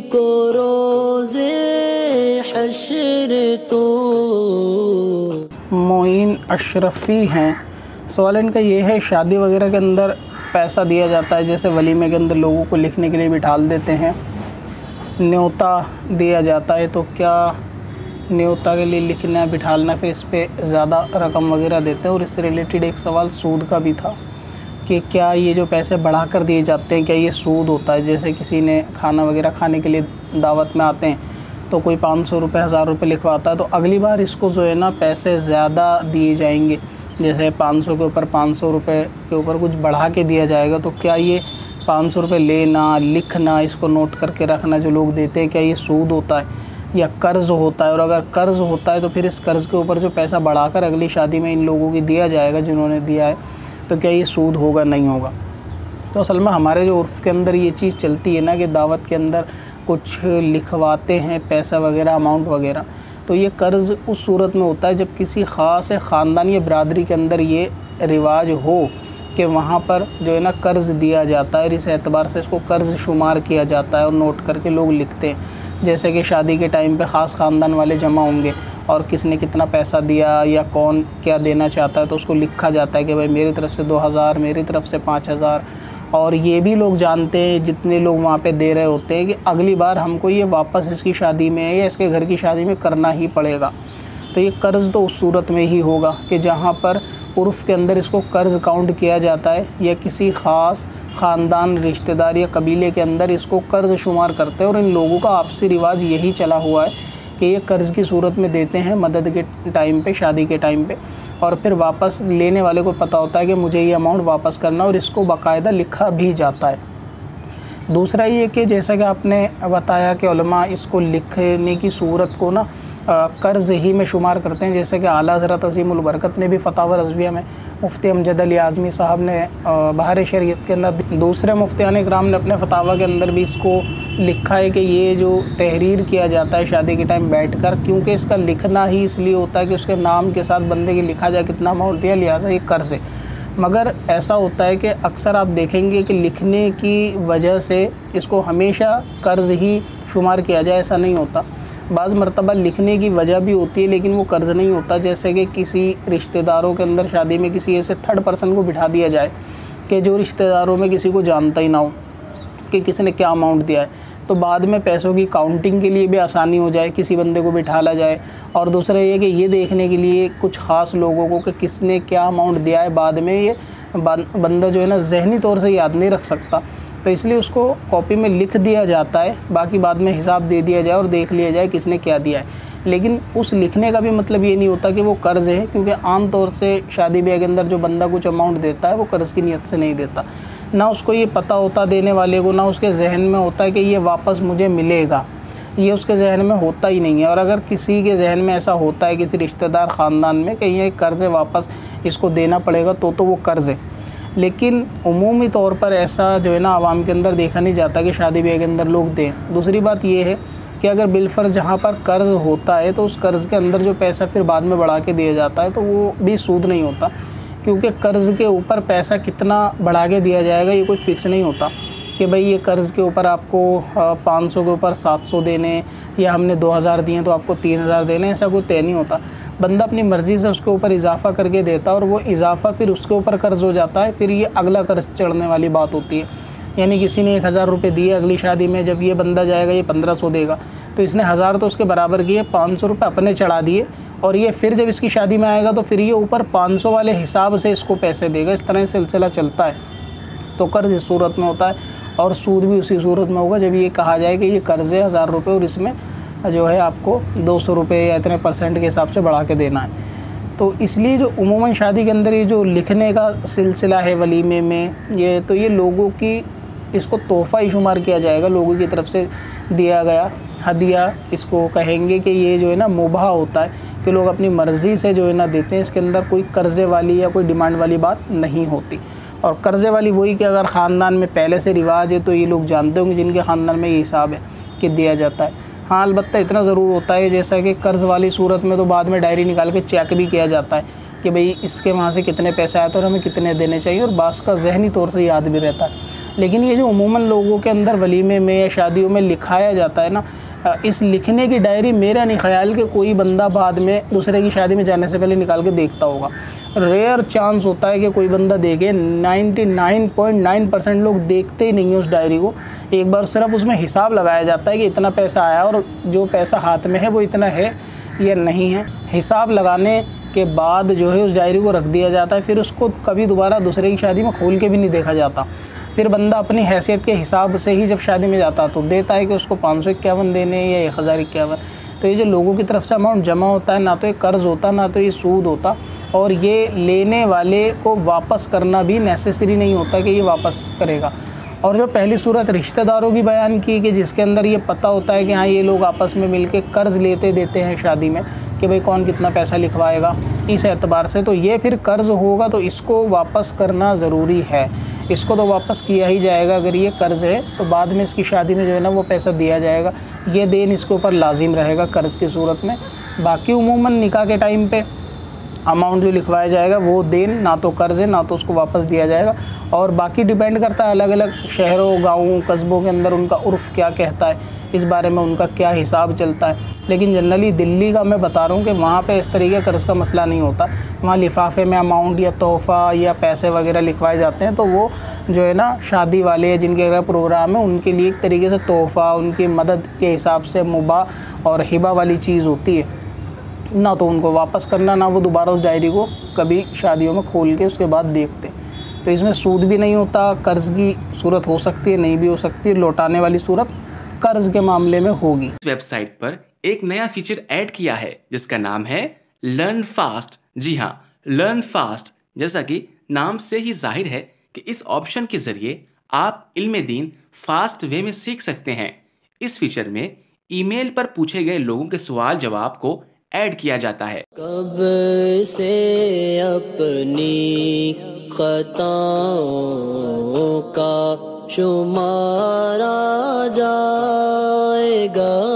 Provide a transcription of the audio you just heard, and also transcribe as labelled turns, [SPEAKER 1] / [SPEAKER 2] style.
[SPEAKER 1] को रोज़े तो।
[SPEAKER 2] मोइन अशरफ़ी हैं। सवाल इनका ये है, शादी वगैरह के अंदर पैसा दिया जाता है, जैसे वलीमे के अंदर लोगों को लिखने के लिए बिठाल देते हैं। न्योता दिया जाता है तो क्या न्योता के लिए लिखना बिठालना फिर इस पर ज़्यादा रकम वगैरह देते हैं। और इससे रिलेटेड एक सवाल सूद का भी था कि क्या ये जो पैसे बढ़ा कर दिए जाते हैं, क्या ये सूद होता है? जैसे किसी ने खाना वगैरह खाने के लिए दावत में आते हैं तो कोई पाँच सौ रुपये हज़ार रुपये लिखवाता है तो अगली बार इसको जो है ना, पैसे ज़्यादा दिए जाएँगे। जैसे पाँच सौ के ऊपर, पाँच सौ रुपये के ऊपर कुछ बढ़ा के दिया जाएगा तो क्या ये पाँच सौ रुपये लेना, लिखना, इसको नोट करके रखना जो लोग देते हैं, क्या ये सूद होता है? या कर्ज़ होता है, और अगर कर्ज़ होता है तो फिर इस कर्ज़ के ऊपर जो पैसा बढ़ाकर अगली शादी में इन लोगों की दिया जाएगा, जिन्होंने दिया है तो क्या ये सूद होगा? नहीं होगा। तो असल में हमारे जो उर्फ़ के अंदर ये चीज़ चलती है ना कि दावत के अंदर कुछ लिखवाते हैं, पैसा वगैरह अमाउंट वगैरह तो ये कर्ज़ उस सूरत में होता है जब किसी ख़ास ख़ानदान या बरदरी के अंदर ये रिवाज हो कि वहाँ पर जो है ना कर्ज़ दिया जाता है इस एतबार से इसको कर्ज़ शुमार किया जाता है, और नोट करके लोग लिखते हैं। जैसे कि शादी के टाइम पे ख़ास ख़ानदान वाले जमा होंगे और किसने कितना पैसा दिया या कौन क्या देना चाहता है तो उसको लिखा जाता है कि भाई मेरी तरफ़ से दो हज़ार, मेरी तरफ़ से पाँच हज़ार। और ये भी लोग जानते हैं, जितने लोग वहाँ पे दे रहे होते हैं कि अगली बार हमको ये वापस इसकी शादी में या इसके घर की शादी में करना ही पड़ेगा। तो ये कर्ज़ तो उस सूरत में ही होगा कि जहाँ पर उर्फ़ के अंदर इसको कर्ज़ काउंट किया जाता है या किसी ख़ास ख़ानदान, रिश्तेदार या कबीले के अंदर इसको कर्ज़ शुमार करते हैं और इन लोगों का आपसी रिवाज यही चला हुआ है कि ये कर्ज़ की सूरत में देते हैं मदद के टाइम पे, शादी के टाइम पे और फिर वापस लेने वाले को पता होता है कि मुझे ये अमाउंट वापस करना और इसको बाकायदा लिखा भी जाता है। दूसरा ये कि जैसा कि आपने बताया कि इसको लिखने की सूरत को ना कर्ज़ ही में शुमार करते हैं, जैसे कि आला हज़रत अजीमबरकत ने भी फ़ताव रजविया में मुफ्ती अमजद अली आज़मी साहब ने बाहर शरीत के अंदर दूसरे मुफ्तियान कराम ने अपने फतावा के अंदर भी इसको लिखा है कि ये जो तहरीर किया जाता है शादी के टाइम बैठ कर क्योंकि इसका लिखना ही इसलिए होता है कि उसके नाम के साथ बंदे की लिखा जाए कितना अमाउंट दिया, लिहाजा ये कर्ज़ है। मगर ऐसा होता है कि अक्सर आप देखेंगे कि लिखने की वजह से इसको हमेशा कर्ज़ ही शुमार किया जाए, ऐसा नहीं होता। बाज़ मरतबा लिखने की वजह भी होती है, लेकिन वो कर्ज़ नहीं होता, जैसे कि किसी रिश्तेदारों के अंदर शादी में किसी ऐसे थर्ड पर्सन को बिठा दिया जाए कि जो रिश्तेदारों में किसी को जानता ही ना हो कि किसी ने क्या अमाउंट दिया है। तो बाद में पैसों की काउंटिंग के लिए भी आसानी हो जाए, किसी बंदे को बिठा ला जाए। और दूसरा ये कि ये देखने के लिए कुछ ख़ास लोगों को कि किसने क्या अमाउंट दिया है, बाद में ये बंदा जो है ना, जहनी तौर से याद नहीं रख सकता। तो इसलिए उसको कॉपी में लिख दिया जाता है, बाकी बाद में हिसाब दे दिया जाए और देख लिया जाए किसने क्या दिया है। लेकिन उस लिखने का भी मतलब ये नहीं होता कि वो कर्ज़ है, क्योंकि आम तौर से शादी ब्याह के अंदर जो बंदा कुछ अमाउंट देता है, वो कर्ज़ की नीयत से नहीं देता। ना उसको ये पता होता देने वाले को, ना उसके जहन में होता है कि ये वापस मुझे मिलेगा। ये उसके जहन में होता ही नहीं है। और अगर किसी के जहन में ऐसा होता है, किसी रिश्तेदार ख़ानदान में, कि ये कर्ज़ है, वापस इसको देना पड़ेगा तो तो वो कर्ज़ है। लेकिन अमूमी तौर पर ऐसा जो है ना आवाम के अंदर देखा नहीं जाता कि शादी ब्याह के अंदर लोग दें। दूसरी बात ये है कि अगर बिलफर्ज जहाँ पर कर्ज़ होता है तो उस कर्ज़ के अंदर जो पैसा फिर बाद में बढ़ा के दिया जाता है तो वो भी सूद नहीं होता। क्योंकि कर्ज़ के ऊपर पैसा कितना बढ़ा के दिया जाएगा, ये कोई फ़िक्स नहीं होता कि भाई ये कर्ज़ के ऊपर आपको पाँच सौ के ऊपर सात सौ देने या हमने दो हज़ार दिए तो आपको तीन हज़ार देने, ऐसा कोई तय नहीं होता। बंदा अपनी मर्ज़ी से उसके ऊपर इजाफ़ा करके देता है और वो इजाफ़ा फिर उसके ऊपर कर्ज़ हो जाता है, फिर ये अगला कर्ज़ चढ़ने वाली बात होती है। यानी किसी ने एक हज़ार रुपये दिए अगली शादी में, जब ये बंदा जाएगा, ये पंद्रह सौ देगा। तो इसने हज़ार तो उसके बराबर किए, पाँच सौ रुपये अपने चढ़ा दिए और ये फिर जब इसकी शादी में आएगा तो फिर ये ऊपर पाँच सौ वाले हिसाब से इसको पैसे देगा। इस तरह सिलसिला चलता है। तो कर्ज़ इस सूरत में होता है और सूद भी उसी सूरत में होगा, जब ये कहा जाए कि ये कर्ज़ है हज़ार रुपये और इसमें जो है आपको दो सौ रुपये या इतने परसेंट के हिसाब से बढ़ा के देना है। तो इसलिए जो उमूमन शादी के अंदर ये जो लिखने का सिलसिला है वलीमे में, ये तो ये लोगों की, इसको तोहफ़ा ही शुमार किया जाएगा, लोगों की तरफ़ से दिया गया हदिया। इसको कहेंगे कि ये जो है ना मुबा होता है कि लोग अपनी मर्ज़ी से जो है ना देते हैं, इसके अंदर कोई कर्ज़े वाली या कोई डिमांड वाली बात नहीं होती। और कर्ज़े वाली वही कि अगर ख़ानदान में पहले से रिवाज है तो ये लोग जानते होंगे, जिनके ख़ानदान में ये हिसाब है कि दिया जाता है। हाँ अलबत्त इतना ज़रूर होता है, जैसा कि कर्ज़ वाली सूरत में तो बाद में डायरी निकाल के चेक भी किया जाता है कि भाई इसके वहाँ से कितने पैसे आए थे और हमें कितने देने चाहिए और बास का जहनी तौर से याद भी रहता है। लेकिन ये जो उमूमन लोगों के अंदर वलीमे में या शादियों में लिखाया जाता है ना इस लिखने की डायरी मेरा नहीं, ख्याल कि कोई बंदा बाद में दूसरे की शादी में जाने से पहले निकाल के देखता होगा। रेयर चांस होता है कि कोई बंदा देखे। 99.9 परसेंट लोग देखते ही नहीं हैं उस डायरी को। एक बार सिर्फ़ उसमें हिसाब लगाया जाता है कि इतना पैसा आया और जो पैसा हाथ में है, वो इतना है या नहीं है। हिसाब लगाने के बाद जो है उस डायरी को रख दिया जाता है, फिर उसको कभी दोबारा दूसरे की शादी में खोल के भी नहीं देखा जाता। फिर बंदा अपनी हैसियत के हिसाब से ही जब शादी में जाता तो देता है कि उसको पाँच सौ इक्यावन देने या एक हज़ार इक्यावन। तो ये जो लोगों की तरफ़ से अमाउंट जमा होता है, ना तो ये कर्ज़ होता, ना तो ये सूद होता और ये लेने वाले को वापस करना भी नेसेसरी नहीं होता कि ये वापस करेगा। और जो पहली सूरत रिश्तेदारों की बयान की कि जिसके अंदर ये पता होता है कि हाँ ये लोग आपस में मिल के कर्ज़ लेते देते हैं शादी में कि भाई कौन कितना पैसा लिखवाएगा इस एतबार से तो ये फिर कर्ज़ होगा तो इसको वापस करना ज़रूरी है। इसको तो वापस किया ही जाएगा, अगर ये कर्ज़ है तो बाद में इसकी शादी में जो है ना वो पैसा दिया जाएगा। ये देन इसके ऊपर लाजिम रहेगा कर्ज़ की सूरत में। बाकी उमूमा निका के टाइम पे अमाउंट जो लिखवाया जाएगा वो देन, ना तो कर्ज़ है, ना तो उसको वापस दिया जाएगा। और बाकी डिपेंड करता है अलग अलग शहरों, गाँवों, कस्बों के अंदर उनका उर्फ़ क्या कहता है, इस बारे में उनका क्या हिसाब चलता है। लेकिन जनरली दिल्ली का मैं बता रहा हूँ कि वहाँ पे इस तरीके कर्ज़ का मसला नहीं होता। वहाँ लिफाफे में अमाउंट या तोहफ़ा या पैसे वगैरह लिखवाए जाते हैं तो वो जो है ना, शादी वाले या जिनके अगर प्रोग्राम है, उनके लिए एक तरीके से तोहफ़ा, उनकी मदद के हिसाब से मुबा और हिबा वाली चीज़ होती है। ना तो उनको वापस करना, ना वो दोबारा उस डायरी को कभी शादियों में खोल के उसके बाद देखते। तो इसमें सूद भी नहीं होता, कर्ज़ की सूरत हो सकती है, नहीं भी हो सकती है, लौटाने वाली सूरत कर्ज़ के मामले में होगी।
[SPEAKER 3] वेबसाइट पर एक नया फीचर ऐड किया है, जिसका नाम है लर्न फास्ट जी हाँ लर्न फास्ट जैसा कि नाम से ही ज़ाहिर है कि इस ऑप्शन के ज़रिए आप इल्म दीन फास्ट वे में सीख सकते हैं। इस फीचर में ईमेल पर पूछे गए लोगों के सवाल जवाब को ऐड किया जाता है।
[SPEAKER 1] कब से अपनी खताओं का शुमारा जाएगा?